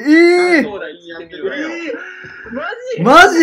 ええ。マジ？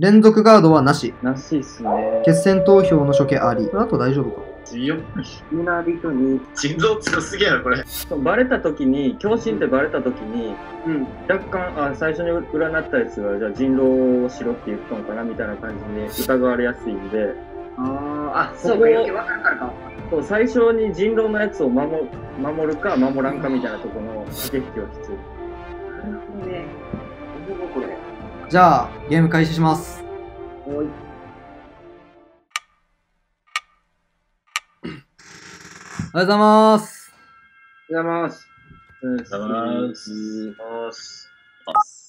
連続ガードはなし。なしっすね。決戦投票の処刑あり。これあと大丈夫か？強っ。村人に、心臓強すぎやろ、これ。バレた時に、共振ってバレた時に、うん。若干、あ、最初に占ったやつが、じゃあ人狼をしろって言ったのかなみたいな感じで疑われやすいんで、ああ、そうか、余計わかるからか。そう最初に人狼のやつを守守るか守らんかみたいなところの駆け引きを必要。なるほどね。なるほど、これ？じゃあ、ゲーム開始します。おい。おはようございます。おはようございます。うん、ざいます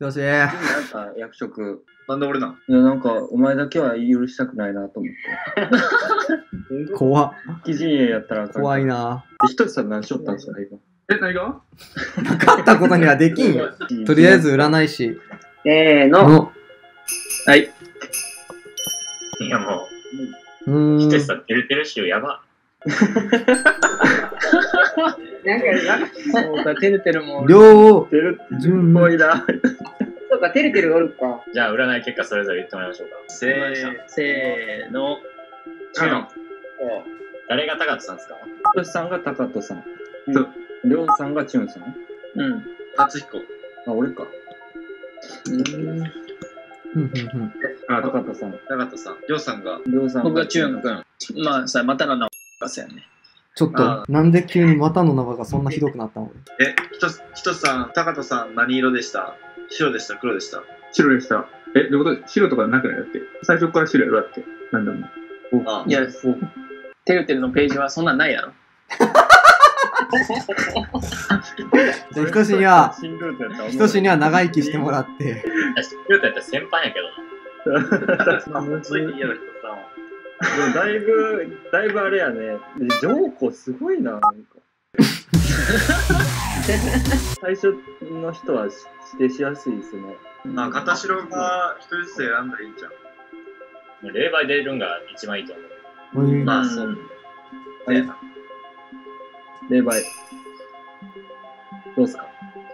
よし。なんか役職。なんで俺なん？いや、なんか、お前だけは許したくないなと思って。怖っ。基陣営やったらあかん怖い。な。でひとしさん何しよったんですか、今。え、何が？なかったことにはできんよ。とりあえず占い師せーの。の、はい。いやもうう、ひーん。としさん、てるてる集やば。なんか、なんか、そうか、てるてるも。両てる順っぽいな。そうか、照れてるおるか。じゃあ、占い結果それぞれ言ってもらいましょうか。せーせーの。チュン。誰が高田さんですか？ひとしさんが高人さん。りょうさんがチュンさん。うん。達彦。あ、俺か。ふんふんふんあ、高人さん。高田さん。りょうさんが。りょうさん僕がチュン君。まあさ、またの名前やね。ちょっあ。と、なんで急に股の生がそんなひどくなったの？え、ひと、ひとさん、高田さん、何色でした？白でした？黒でした？白でした。え、どういうこと？白とかなくない？だって。最初から白やろだって。なんだも。ん。あ。いや、てるてるのページはそんなんないやろ。ひとしには、ひとしには長生きしてもらって、いや、言うとやったら先輩やけどな。でもだいぶ、だいぶあれやね。ジョーコすごいな、なんか。最初の人は指定しやすいですね。あ、片白が一人ずつ選んだらいいんじゃん。霊媒出るんが一番いいと思う。うんまあ、そう。はいね霊媒。どうすか？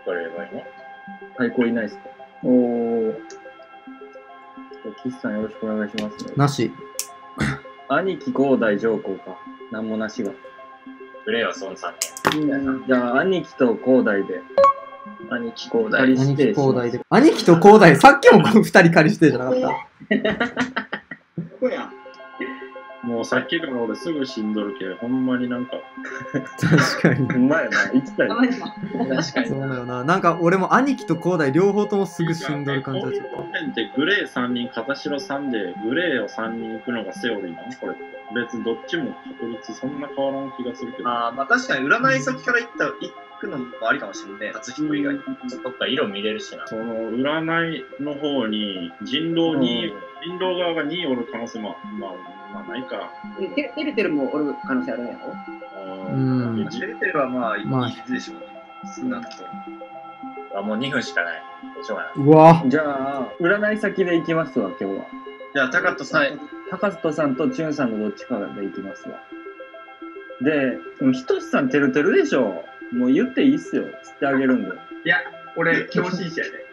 これ霊媒ね。対抗いないですか？おー。岸さんよろしくお願いしますね。なし。兄貴広大上皇か。なんもなしが。グレーはその3じゃあ、兄貴と広大で。兄貴広大。仮兄貴指定します広大で。兄貴と広大、さっきもこの二人仮指定じゃなかった。もうさっきから俺すぐ死んどるけど、ほんまになんか、確かに。うまいな。行きたい。確かに。そうだよな。なんか俺も兄貴と広大両方ともすぐ死んどる感じだっこういう場面ってグレー3人、片白3で、グレーを3人行くのがセオリーなのこれ。別にどっちも確率そんな変わらん気がするけど。あーまあ確かに占い先から行った、行くのもありかもしれないね。達彦以外に。どっか色見れるしな。その占いの方に人狼に、人狼側が2おる可能性も、まあ、まあないか。えて照れてるもおる可能性あるんやろ？うんで照れてるはまあ、まあいいでしょう。少なくとも。あ、もう2分しかない。しょうがない。うわ。じゃあ、占い先で行きますわ、今日は。じゃあ、高人さん、はい高人さんとチュンさんのどっちかで行きますわ。で、ひとしさんてるてるでしょ。もう言っていいっすよ。釣ってあげるんで。俺、共振者やで。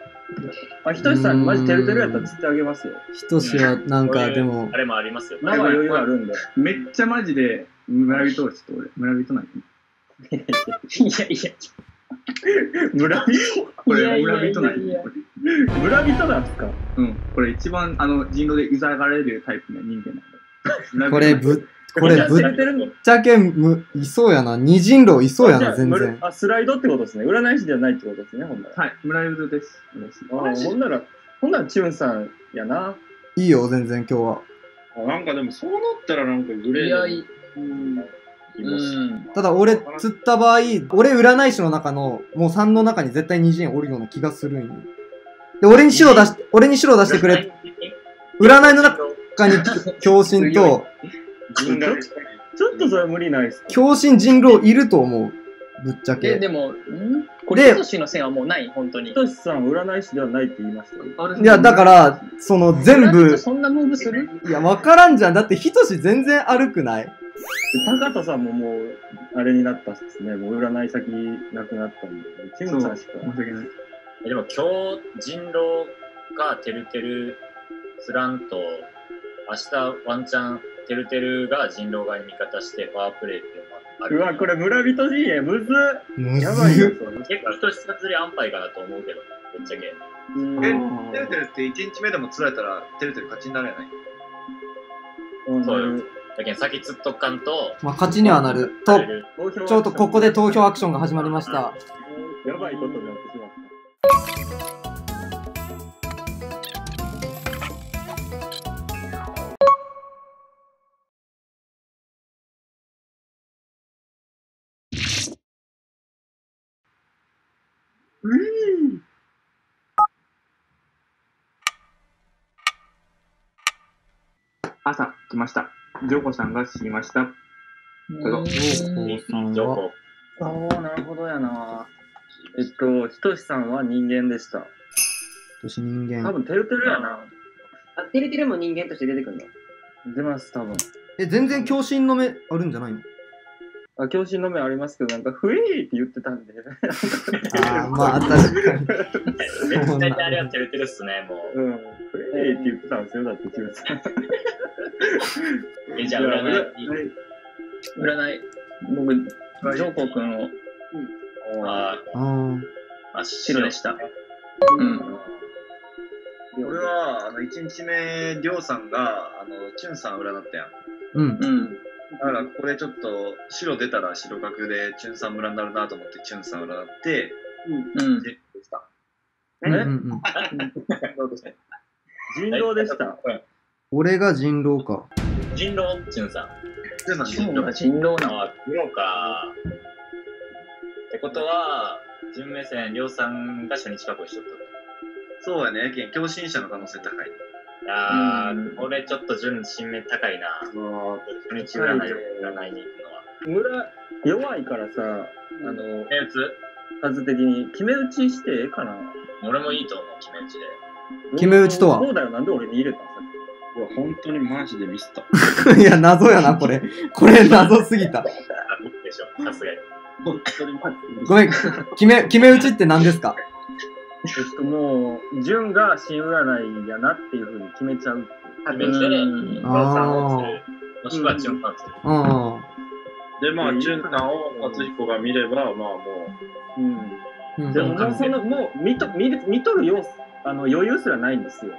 あ、ひとしさんマジてるてるやったら釣ってあげますよ。ひとしはなんかでもあ、れもありますよ。生余裕あるんで。めっちゃマジで、村人をちょっと俺、村人なんやいやいや。村人？これ、村人なん村人なんすか？うん。これ一番、あの、人狼でうざがられるタイプの人間なんだ。これぶ、これぶってるてるのちゃけむ、いそうやな。二人狼いそうやな、全然。あ、スライドってことですね。占い師ではないってことですね、ほんなら。はい、村人です。あほんなら、ほんならチュンさんやな。いいよ、全然今日は。なんかでもそうなったらなんかグレーのい。ただ俺、釣った場合、俺占い師の中の、もう3の中に絶対二次元おるような気がするんよ。で、俺に白出し、俺に白出してくれ。占いの中に 強心と、人がちょっとそれは無理ないっすか？強心人狼いると思う。ぶっちゃえ、け。でも、ん？こでれ、トシの線はもうない、本当にひ。としさん占い師ではないって言いましたよ。いや、だから、その全部、そんなムーブする？いや、わからんじゃん。だって、ひとし全然歩くない？高人さんももう、あれになったっすね。もう占い先なくなったんで。チムさんしか。でも今日、人狼がてるてるスランと、明日ワンチャンてるてるが人狼側に味方してパワープレイっていうのがある。うわ、これ村人陣営むずっむやばいよず、それ。結構人質が釣り安牌かなと思うけど、ぶっちゃけ。うんえ、てるてるって1日目でも釣られたら、てるてる勝ちになるやない？そうよ。だけど先釣っとかんと、まあ、勝ちにはなる。と、投票ちょっとここで投票アクションが始まりました。やばいことになってしまっ朝来ました。ジョコさんが死にました。どうぞおさんは、情報。ああ、なるほどやな。えっと、ひとしさんは人間でした。年人間。多分、てるてるやな。あ、テレテレも人間として出てくるの？出ます、多分。え、全然共振の目あるんじゃないの？あ、教師の目ありますけど、なんか、フリーって言ってたんで。ああ、まあ、確かに。絶対にあれはてるてるっすね、もうん。フリーって言ってたんですよ、だって、チムさん。う。え、じゃあ占い。占い、僕、ジョコ君をあああ。まあ、白でした。うん。俺は、あの、1日目、りょうさんが、あの、チュンさん占ったやん。うん。うん。だから、ここでちょっと、白出たら白角で、チュンさん村になるなと思って、チュンさん占って、うん。でした？うんうえんうん。人狼でした。俺が人狼か。人狼チュンさん。チュンさん、人狼人狼な。あ、黒か。ってことは、純目線、りょうさんが初日確保しとったと。そうやね。やけん、共振者の可能性高い。あうんー、俺ちょっと純新名高いな。初日占いを占いに行くのは。村、弱いからさ、あの、え、打つ数的に、決め打ちしてええかな。俺もいいと思う、決め打ちで。決め打ちとは？そうだよ、なんで俺に入れたんさいや、本当にマジでミスった。いや、謎やな、これ。これ謎すぎた。あ、でしょ、さすがに。本当にマジでミスっごめん、決め、決め打ちって何ですか？えっと、もう、順が新占いやなっていうふうに決めちゃう。決め打ちで、りょうんうさんを釣る。もしくはチュンさんを釣る。うん。で、まあ、ジュンさんを勝彦が見れば、まあもうん。うんでも、もうその、もう見と、見る、見とる様子、あの、余裕すらないんですよ。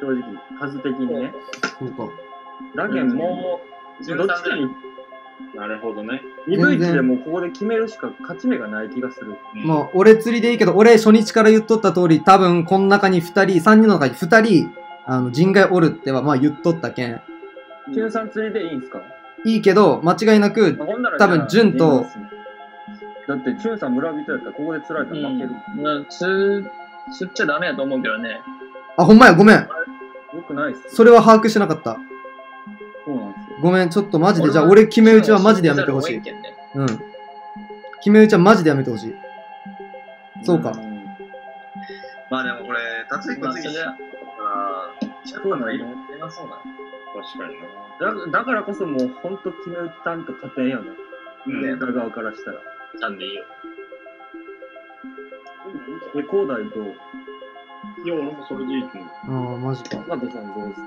正直、数的にね。そうか。だけど、もう、どっちかに、う、なるほどね。二分一でもうここで決めるしか勝ち目がない気がする。まあ、俺釣りでいいけど、俺初日から言っとった通り、多分、この中に二人、三人の中に二人、あの、人外おるっては、まあ言っとったけん。中三釣りでいいんすか？いいけど、間違いなく、多分純と、だって、チュンさん村人やったらここで釣られたら負ける。うん。つ、釣っちゃダメやと思うけどね。あ、ほんまや、ごめん。よくないっす。それは把握してなかった。ごめん、ちょっとマジで、じゃあ俺決め打ちはマジでやめてほしい。うん。決め打ちはマジでやめてほしい。そうか。んまあでもこれ、達彦まあ、次だから、チュンさんがいるなそうな。確かにな。だだからこそもう本当決め打ちたんと勝てんよね。ね裏側からしたら。なんでいいよ。え、高大と、いや、俺もそれでいいと思う。ああ、マジか。加藤さんどうですか？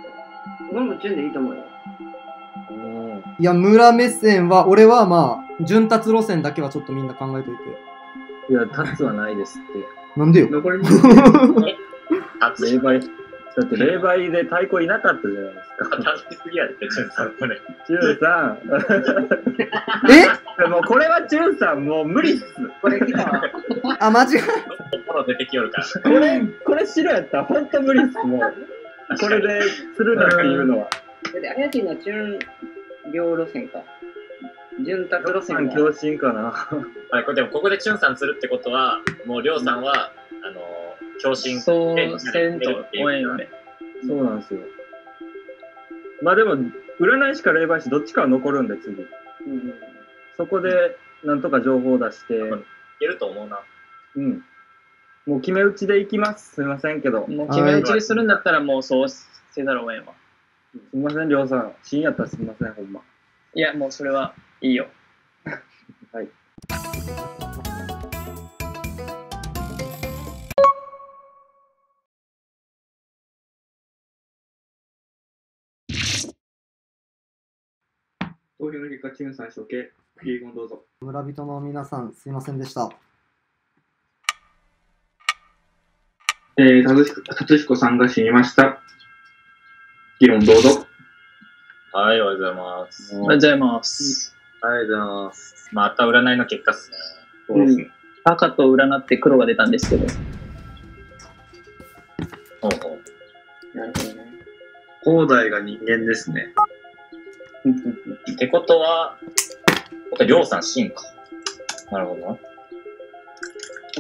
俺もチュンでいいと思うよ。いや、村目線は、俺はまあ、順達路線だけはちょっとみんな考えといて。いや、タツはないですって。なんでよ？残りも立つ霊媒、だって霊媒で太鼓いなかったじゃないですか。立ちすぎやって、チュンさん、これ。チュンさえ？ん。もうこれはチュンさん、もう無理っす。これ来たわ。あ、間違えフォロー出てきよるから。これ、これ白やったら本当無理っす、もう。これでするなっていうのは。だって怪しいのはチュン両路線か。潤達路線が。強心かな。あこれでもここでチュンさん釣るってことは、もうりょうさんは、あの、強心そうせんと応援よね。そうなんですよ。まあでも、占い師か霊媒師どっちかは残るんで、次。うんそこで、なんとか情報を出して、いけると思うな。うん。もう決め打ちでいきます。すみませんけど。もう決め打ちにするんだったらもうそうせざるを得んわ。すみません、りょうさん。深夜やったらすみません、ほんま。いや、もうそれはいいよ。投票の結果、チュンさん処刑。遺言どうぞ。村人の皆さん、すいませんでした。えー、達彦達彦さんが死にました。議論どうぞ。はい、おはようございます。おはようございます。ありがとうございます。また占いの結果っすね。そうですね。赤と占って黒が出たんですけど。ほうほう。なるほどね。広大が人間ですね。ってことは、りょうさん真か。なるほど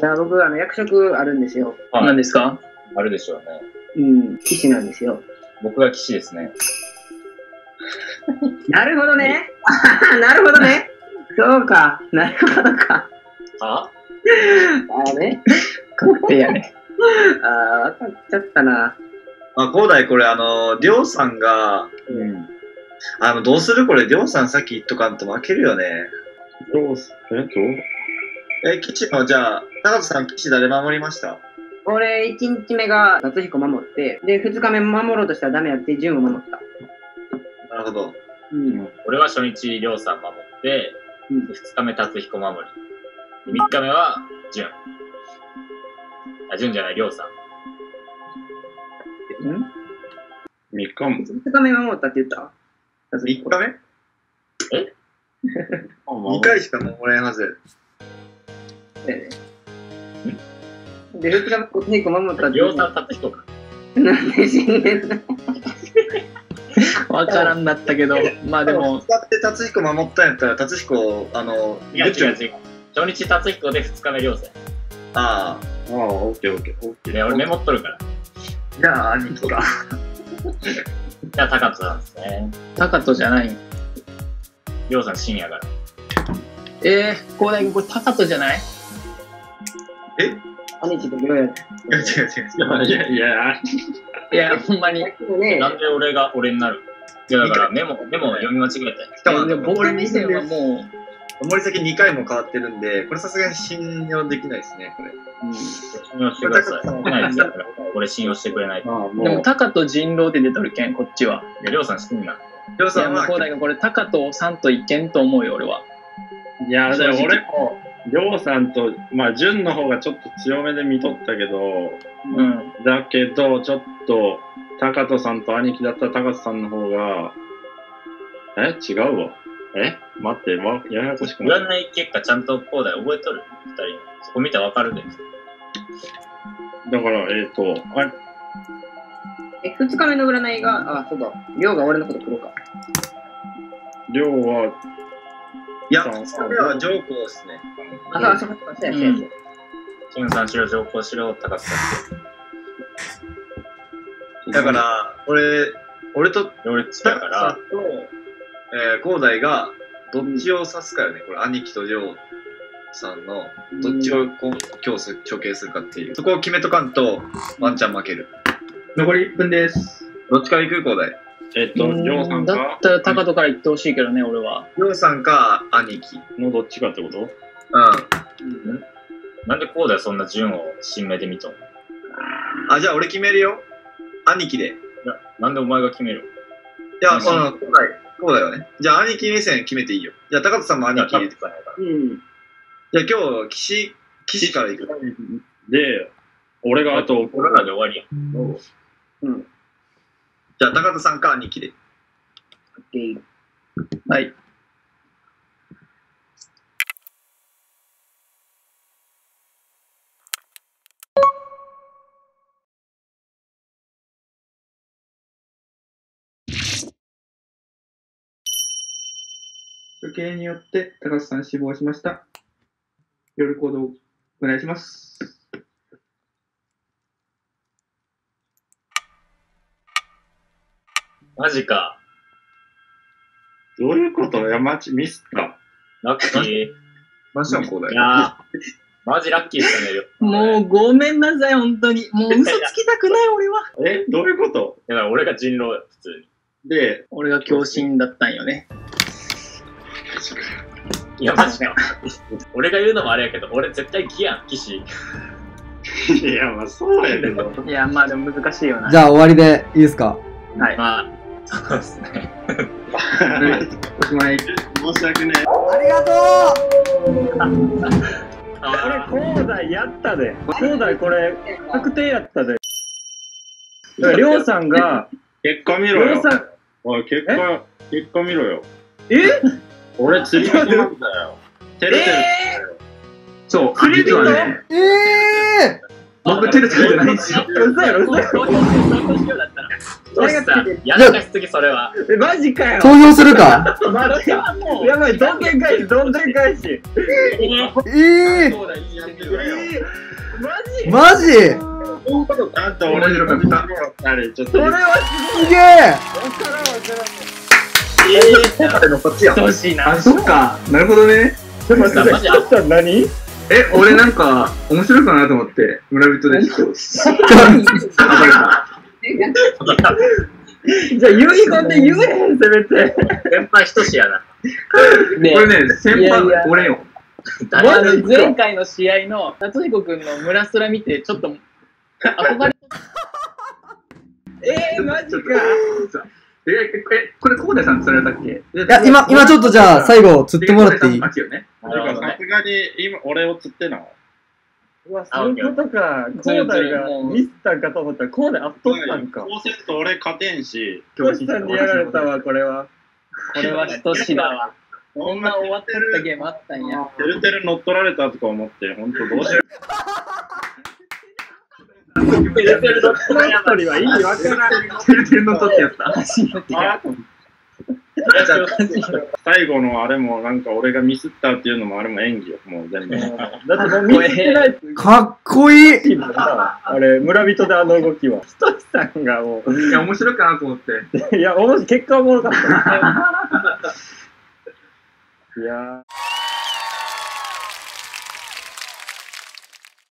な。僕、あの、役職あるんですよ。はい何ですか？あるでしょうね。うん、騎士なんですよ。僕が騎士ですね。なるほどね。なるほどね。そうか。なるほどか。はあれ？確定やね。あー、分かっちゃったな。あ、広大これ、あの、りょうさんが、うん。あの、どうする？これ、りょうさんさっき言っとかんと負けるよね。どうす、え、どう？え、騎士の、じゃあ、高田さん騎士誰守りました？俺、1日目が達彦守って、で、2日目守ろうとしたらダメやって、順を守った。なるほど。うん。俺は初日りょうさん守って、うんで二日目達彦守り。で三日目は純。あ、純じゃない、りょうさん？?3 日も。2日目守ったって言った？達3彦日目？あ ?2 回しか守れんはず。で、2日目達彦守ったってりょうさ言ったん達彦か。なんで死んでんのわからんなったけど、まあでも、使って達彦守ったんやったら、達彦、あの、いや、違う違う。初日達彦で二日目りょうさん。ああ。ああ、オッケーオッケー。オッケーね、俺メモっとるから。じゃあ、兄貴か。じゃあ、高津さんですね。高人じゃないりょうさん深夜から。えー、広大君、これ高人じゃない？兄貴とグロやいや、違う違う。いやいや、いや、ほんまに。なんで俺が俺になる？いや、だからメモ、メモ読み間違えたよ。しかも、でも僕目線はも森崎2回も変わってるんで、これさすがに信用できないですね、これ。信用してください。俺信用してくれないでもも高と人狼で出とるけん、こっちは。いや、りょうさん真な。いや、もうりょうさんは、広大君、これ高とさんといけんと思うよ、俺は。う、いや、俺も、りょうさんと、まあ、純の方がちょっと強めで見とったけど、うん。だけど、ちょっと、高人さんと兄貴だったら高人さんの方が、え？違うわ。え？待って、わややこしくない。占い結果ちゃんとこうだよ。覚えとる？二人の。そこ見たらわかるで。だから、えっ、と、あえ、2日目の占いが、あ、そうだ、りょうが俺のこと黒か。りょうは、いや、それは上皇ですね。あ、そう、あそうか、そうか、そう。金さんしろ、上皇しろ、高津さだから、俺、俺とん。俺違うから、えー、広大が、どっちを指すかよね。これ、兄貴とりょうさんの、どっちをこう今日処刑するかっていう。そこを決めとかんと、ワンチャン負ける。残り1分です。どっちから行く？広大。えっ、と、りょうさんだかったら高とから言ってほしいけどね、俺は。りょうさんか、兄貴。のどっちかってこと？うん。なんでこうだよ、そんな順を新目で見とんあ、じゃあ俺決めるよ。兄貴で。いや、なんでお前が決める？や、うんその、広大、そうだよね。じゃあ兄貴目線決めていいよ。じゃあ高田さんも兄貴入れてください。うん。じゃあ今日、騎士、騎士から行く。で、俺があと、俺らで終わりやん。じゃあ高田さんか兄貴で。オッケー。はい。処刑によって高須さん死亡しました。夜行動お願いします。マジか。どういうこと？山地ミスった。ラッキー。マジは広大。いやー、マジラッキーしたね。もうごめんなさい、本当に。もう嘘つきたくない、俺は。えどういうこと？だから俺が人狼、普通に。で、俺が狂信だったんよね。いや、マジか。俺が言うのもあれやけど、俺絶対ギやん、騎士。いや、まあそうやけど。いや、まあでも難しいよな。じゃあ終わりでいいですか？はい。まあ、そうですね。おしまい。申し訳ねありがとあこれ、広大やったで。広大これ、確定やったで。りょうさんが、結果見ろよ。さん、おい、結果、結果見ろよ。え俺釣り人なんだよ。てるてるだよ。そう、あ実はね、うえ僕、てるてるじゃないんですよ。嘘やろ、嘘やろ。投票しよう、投票しようだったら。トシさん、やらかしすぎ、それは。え、マジかよー、投票するかマジか。やばい、どんでん返し、どんでん返し。ええそうだ、いいよえー、マジマジすそういうことちゃんと俺面白かったあれ、ちょっとそれはげえわからんわからん。のこっちや。欲しいな。あ、そっか。なるほどね。でもさ、何え、俺なんか、面白いかなと思って、村人でちょっと、暴れた。じゃあ、遺言で言えへん、せめて。先輩ひとしやな。でこれね、先輩俺よ。誰あの前回の試合の達彦君の村空見て、ちょっと憧れえー、マジか。え、え、これ、コーデさん釣られたっけ？いいや、今、今ちょっとじゃあ、最後、釣ってもらっていい？さすがに今、俺を釣ってな。うわ、そういうことか。コーダイがミスったんかと思ったら、コーダイあっとったんか。こうせると俺勝てんし、トシさんにやられたわ、これは。これは人志だわ。ここんな終わってったゲームあったんや。てるてる乗っ取られたとか思って、本当どうしよこの一人は意味わからのとってやった。最後のあれもなんか俺がミスったっていうのもあれも演技よ、もう全部。だってもう見つけないってかっこいいあれ、村人であの動きは。ひとしさんがもいや、面白いかなと思って。う、いや、おもし結果おもろかった。いやー